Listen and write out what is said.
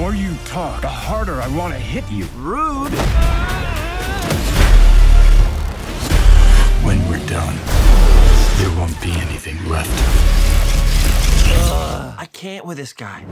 more you talk, the harder I want to hit you. Rude. When we're done, there won't be anything left. I can't with this guy.